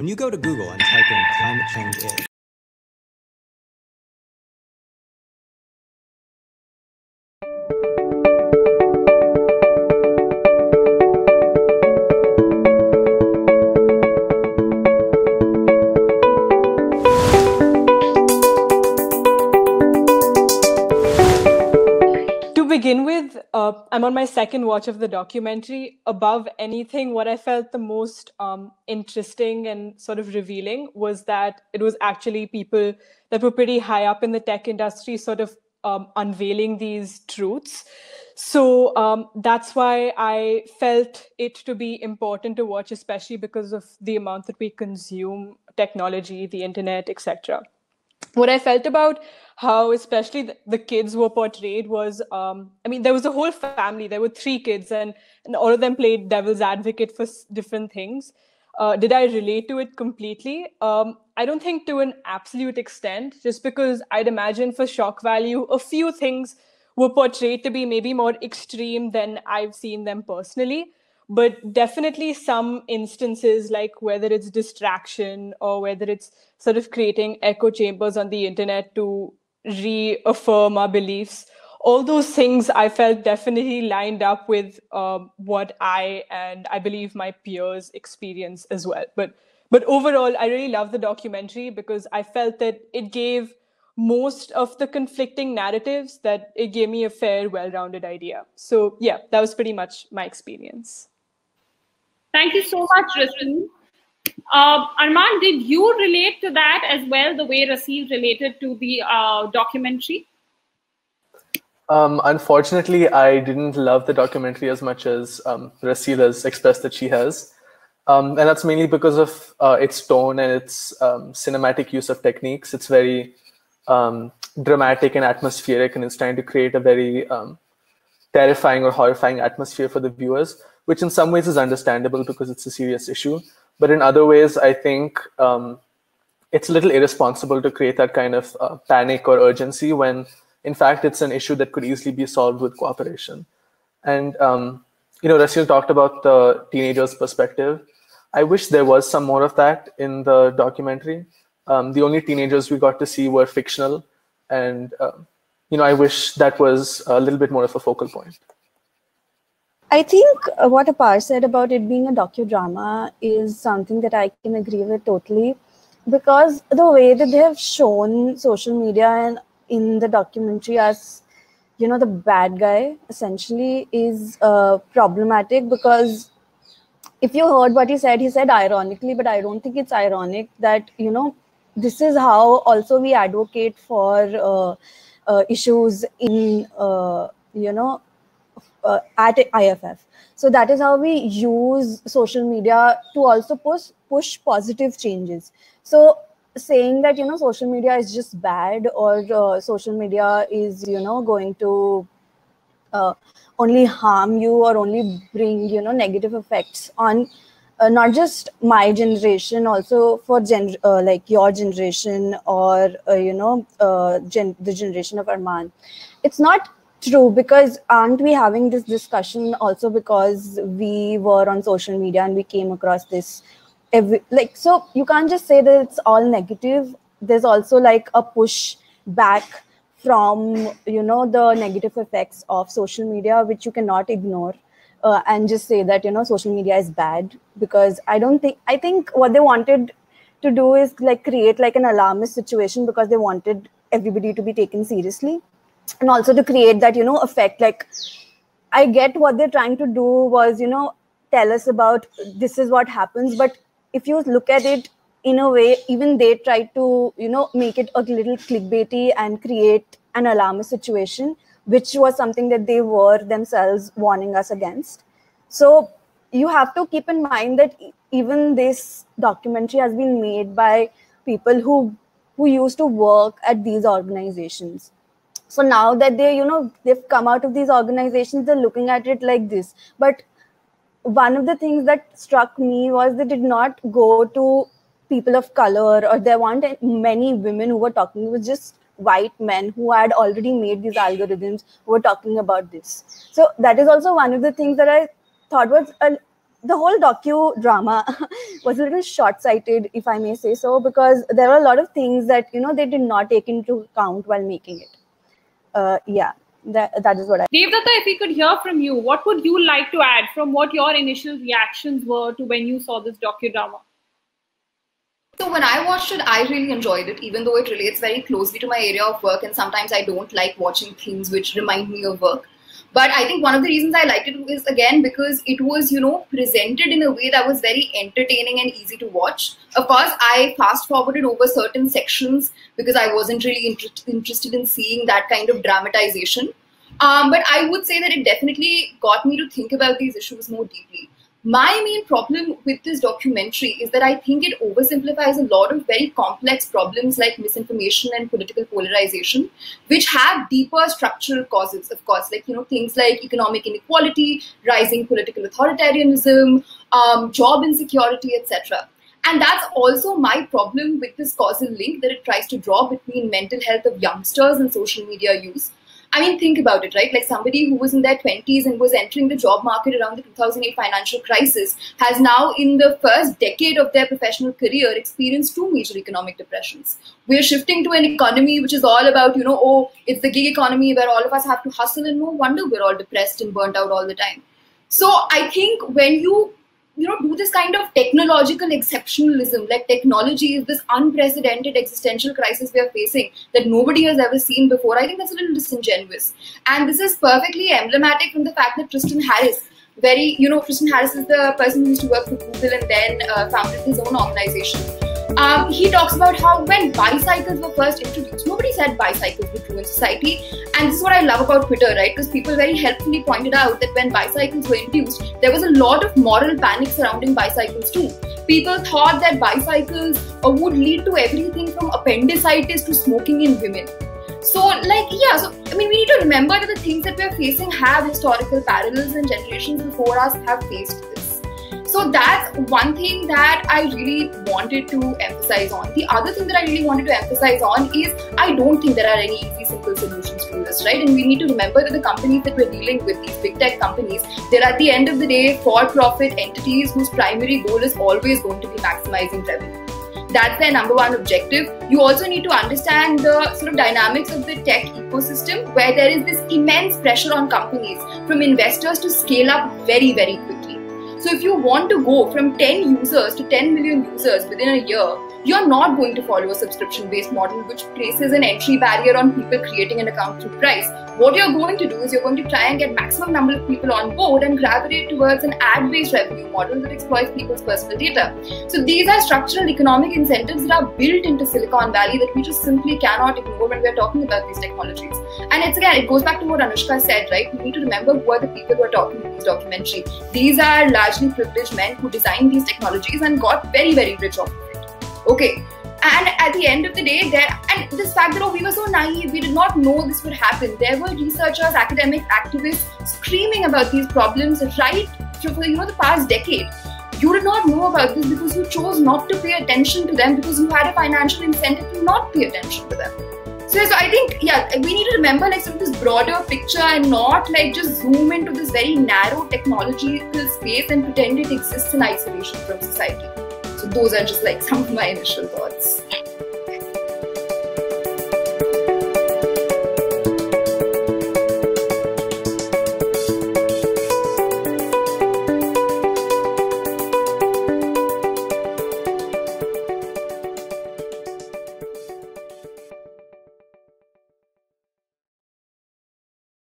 When you go to Google and type in climate change is, uh, I'm on my second watch of the documentary. Above anything, what I felt the most um, interesting and sort of revealing was that it was actually people that were pretty high up in the tech industry sort of um, unveiling these truths. So um, that's why I felt it to be important to watch, especially because of the amount that we consume technology, the internet, etc. What I felt about how especially the, kids were portrayed was um, i mean there was a whole family. There were three kids and, and all of them played devil's advocate for different things. Uh, did i relate to it completely? Um, i don't think to an absolute extent just because i'd imagine for shock value a few things were portrayed to be maybe more extreme than i've seen them personally. But definitely some instances like whether it's distraction or whether it's sort of creating echo chambers on the internet to reaffirm our beliefs. All those things i felt definitely lined up with uh, what i and i believe my peers experience as well. But but overall i really love the documentary because i felt that it gave most of the conflicting narratives that it gave me a fair well-rounded idea. So yeah that was pretty much my experience. Thank you so much Raseen. Uh, Arman, did you relate to that as well, the way Rasil related to the uh, documentary? Um, unfortunately, I didn't love the documentary as much as um, Rasil has expressed that she has. Um, and that's mainly because of uh, its tone and its um, cinematic use of techniques. It's very um, dramatic and atmospheric, and it's trying to create a very um, terrifying or horrifying atmosphere for the viewers, which in some ways is understandable because it's a serious issue. But in other ways, I think um, it's a little irresponsible to create that kind of uh, panic or urgency when, in fact, it's an issue that could easily be solved with cooperation. And um, you know, Rasil talked about the teenager's perspective. I wish there was some more of that in the documentary. Um, the only teenagers we got to see were fictional, and uh, you know, I wish that was a little bit more of a focal point. I think uh, what Apar said about it being a docudrama is something that I can agree with totally, because the way that they have shown social media and in the documentary as, you know, the bad guy essentially is uh, problematic because if you heard what he said, he said ironically, but I don't think it's ironic that you know this is how also we advocate for uh, uh, issues in uh, you know uh, at IFF. So that is how we use social media to also push push positive changes. So saying that you know social media is just bad or uh, social media is you know going to uh, only harm you or only bring you know negative effects on uh, not just my generation also for gen uh, like your generation or uh, you know uh, gen- the generation of arman it's not True, because aren't we having this discussion also because we were on social media and we came across this every like so you can't just say that it's all negative. There's also like a push back from you know the negative effects of social media which you cannot ignore uh, and just say that you know social media is bad because i don't think i think what they wanted to do is like create like an alarmist situation because they wanted everybody to be taken seriously and also to create that you know effect. Like i get what they're trying to do was you know tell us about this is what happens. But if you look at it in a way even they try to you know make it a little clickbaity and create an alarmist situation which was something that they were themselves warning us against. So you have to keep in mind that even this documentary has been made by people who who used to work at these organizations so now that they you know they've come out of these organizations they're looking at it like this. But one of the things that struck me was they did not go to people of color or there weren't many women who were talking. It was just white men who had already made these algorithms who were talking about this. So that is also one of the things that i thought was a the whole docu drama was a little short-sighted, if I may say so, because there were a lot of things that you know they did not take into account while making it. Uh, yeah, that that is what I. Devdatta, if we could hear from you, what would you like to add from what your initial reactions were to when you saw this docudrama? So when I watched it, I really enjoyed it, even though it relates very closely to my area of work, and sometimes I don't like watching things which remind me of work. But I think one of the reasons I liked it was again because it was, you know, presented in a way that was very entertaining and easy to watch. Of course, I fast forwarded over certain sections because I wasn't really inter- interested in seeing that kind of dramatization. Um, but I would say that it definitely got me to think about these issues more deeply my main problem with this documentary is that I think it oversimplifies a lot of very complex problems like misinformation and political polarization, which have deeper structural causes, of course, like you know things like economic inequality, rising political authoritarianism, um, job insecurity, etc. And that's also my problem with this causal link that it tries to draw between mental health of youngsters and social media use I mean, think about it, right? Like somebody who was in their 20s and was entering the job market around the 2008 financial crisis has now, in the first decade of their professional career, experienced two major economic depressions. We're shifting to an economy which is all about, you know, oh, it's the gig economy where all of us have to hustle, and no wonder we're all depressed and burnt out all the time. So I think when you you know do this kind of technological exceptionalism like technology is this unprecedented existential crisis we are facing that nobody has ever seen before. I think that's a little disingenuous. And this is perfectly emblematic from the fact that tristan harris very you know tristan harris is the person who used to work for google and then uh, founded his own organization um, he talks about how when bicycles were first introduced, nobody said bicycles were would ruin society. And this is what I love about Twitter, right? Because people very helpfully pointed out that when bicycles were introduced, there was a lot of moral panic surrounding bicycles too. People thought that bicycles uh, would lead to everything from appendicitis to smoking in women. So, like, yeah, so I mean, we need to remember that the things that we're facing have historical parallels, and generations before us have faced so that's one thing that I really wanted to emphasize on. The other thing that I really wanted to emphasize on is I don't think there are any easy, simple solutions to this, right? And we need to remember that the companies that we're dealing with, these big tech companies, they're at the end of the day for profit entities whose primary goal is always going to be maximizing revenue that's their number one objective. You also need to understand the sort of dynamics of the tech ecosystem where there is this immense pressure on companies from investors to scale up very, very quickly. So if you want to go from 10 users to 10 million users within a year, you're not going to follow a subscription based model which places an entry barrier on people creating an account through price. What you're going to do is you're going to try and get maximum number of people on board and gravitate towards an ad based revenue model that exploits people's personal data. So these are structural economic incentives that are built into Silicon Valley that we just simply cannot ignore when we're talking about these technologies. And it's again, it goes back to what Anushka said, right? We need to remember who are the people who are talking in this documentary. These are largely privileged men who designed these technologies and got very, very rich off of. Okay. And at the end of the day, there and this fact that oh, we were so naive, we did not know this would happen. There were researchers, academic activists screaming about these problems right for you know the past decade. You did not know about this because you chose not to pay attention to them because you had a financial incentive to not pay attention to them. So, so I think yeah, we need to remember like some of this broader picture and not like just zoom into this very narrow technological space and pretend it exists in isolation from society. So those are just like some of my initial thoughts.